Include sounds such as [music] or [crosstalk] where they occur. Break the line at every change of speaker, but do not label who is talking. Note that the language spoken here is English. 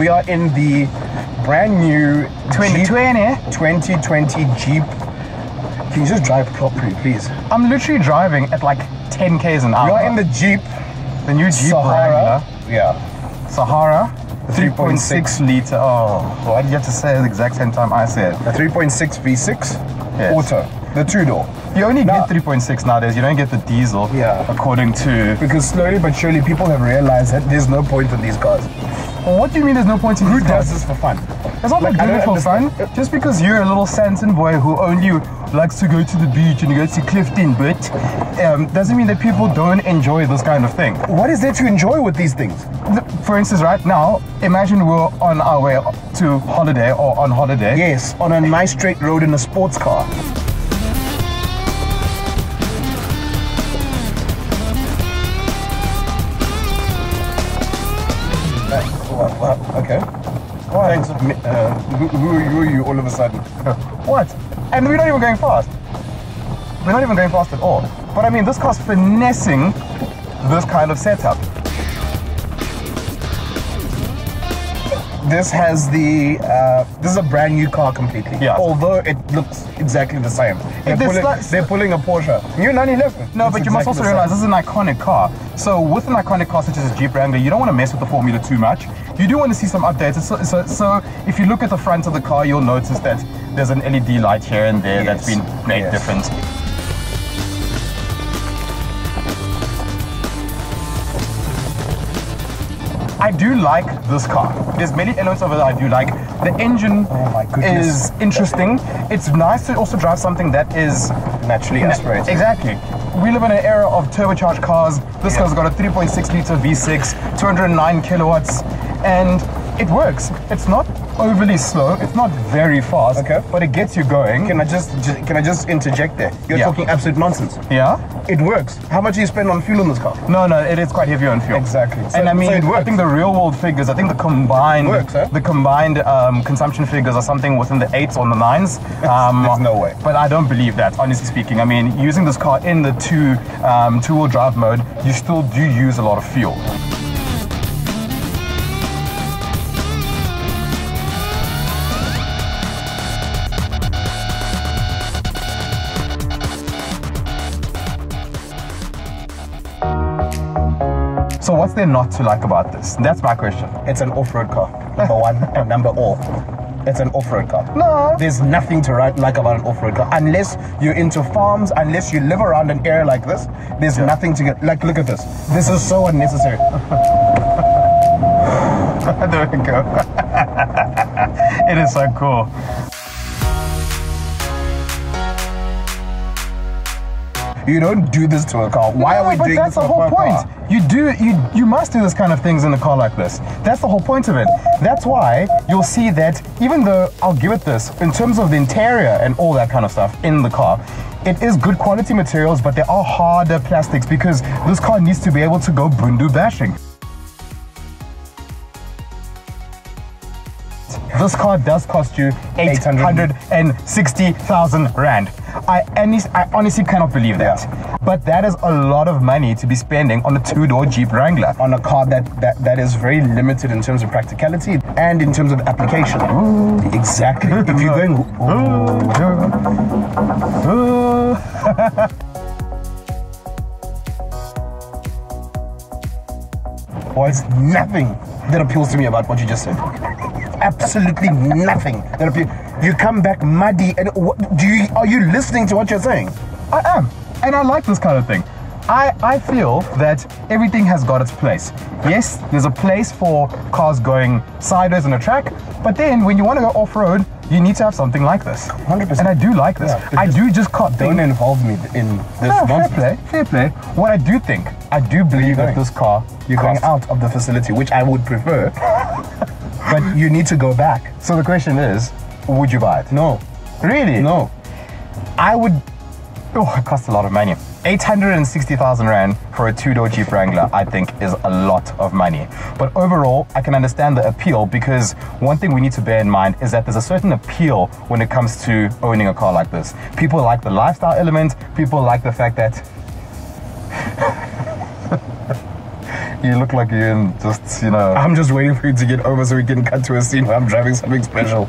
We are in the brand new
2020.
Jeep 2020 Jeep. Can you just drive properly, please?
I'm literally driving at like 10 k's an hour.
We are in the Jeep
the new Jeep
Sahara.
Wrangler.
Yeah.
Sahara.
3.6.
3.6 liter. Oh, why did you have to say it at the exact same time I said?
The 3.6 V6
Yes.
auto, the two door.
You only
No.
get 3.6 nowadays. You don't get the diesel.
Yeah.
According to.
Because slowly but surely people have realized that there's no point in these cars.
Well, what do you mean there's no point in
Who
these
does
cars?
this for fun?
It's not
Like,
like doing it for fun. Just because you're a little Sandton boy who only likes to go to the beach and go to Clifton, but um, doesn't mean that people don't enjoy this kind of thing.
What is there to enjoy with these things?
Th- For instance, right now, imagine we're on our way to holiday or on holiday.
Yes, on a nice straight road in a sports car. Well, well, okay. Thanks. Uh, who, who are you all of a sudden? [laughs]
What? And we're not even going fast. We're not even going fast at all. But I mean, this car's finessing this kind of setup.
This has the. Uh, this is a brand new car completely.
Yeah.
Although it looks exactly the same. They're, pulling, they're pulling a Porsche. New 911.
No,
It's
but you must also realize this is an iconic car. So with an iconic car such as a Jeep Wrangler, you don't want to mess with the formula too much. You do want to see some updates. So, so, so if you look at the front of the car, you'll notice that there's an LED light here and there that's been made
Yes.
different. I do like this car. There's many elements of it I do like. The engine
Oh
is interesting. It's nice to also drive something that is
Naturally aspirated.
Exactly. We live in an era of turbocharged cars. This
Yeah.
car's got a 3.6 liter V6, 209 kilowatts, and it works. It's not overly slow. It's not very fast.
Okay.
But it gets you going.
Can I just ju- can I just interject there? You're
Yeah.
talking absolute nonsense.
yeah.
It works. How much do you spend on fuel in this car?
No, no, it is quite heavy on fuel.
Exactly. So-
and I
so
mean,
it
I think the real world figures, I think the combined,
Works, huh?
the combined um, consumption figures are something within the eights or the nines. [laughs] Um,
There's no way.
But I don't believe that, honestly speaking. I mean, using this car in the two um, two-wheel drive mode, you still do use a lot of fuel. So what's there not to like about this? That's my question.
It's an off-road car. Number one [laughs] and number all. It's an off-road car.
No.
There's nothing to ri- like about an off-road car unless you're into farms, unless you live around an area like this. There's nothing to get. Like, look at this. This is so unnecessary. [laughs] [laughs]
there we go. it is so cool.
You don't do this to a car. Why
No,
are we
but
doing
that's
this
the whole point.
car?
You do you you must do this kind of things in a car like this. That's the whole point of it. That's why you'll see that even though I'll give it this in terms of the interior and all that kind of stuff in the car. It is good quality materials, but there are harder plastics because this car needs to be able to go bundu bashing. This car does cost you 860,000 Rand. I, I honestly cannot believe that. But that is a lot of money to be spending on a two door Jeep Wrangler.
On a car that, that, that is very limited in terms of practicality and in terms of application. Mm. Exactly. if you're going. [laughs] Well, it's nothing that appeals to me about what you just said. Absolutely nothing. You come back muddy, and what, do you are you listening to what you're saying?
I am. And I like this kind of thing. I, I feel that everything has got its place. Yes, there's a place for cars going sideways on a track, but then when you want to go off road, you need to have something like this.
100%.
And I do like this.
Yeah,
I do just can't
Don't involve me in this
no, fair play. fair play. What I do think, I do believe that this car,
You're going out of the facility, which I would prefer, [laughs] but you need to go back.
So the question is, would you buy it?
No,
Really?
no.
I would. Oh, it costs a lot of money. 860,000 Rand for a two door Jeep Wrangler, I think, is a lot of money. But overall, I can understand the appeal because one thing we need to bear in mind is that there's a certain appeal when it comes to owning a car like this. People like the lifestyle element, people like the fact that. You look like you're in just, you know.
I'm just waiting for you to get over so we can cut to a scene where I'm driving something special.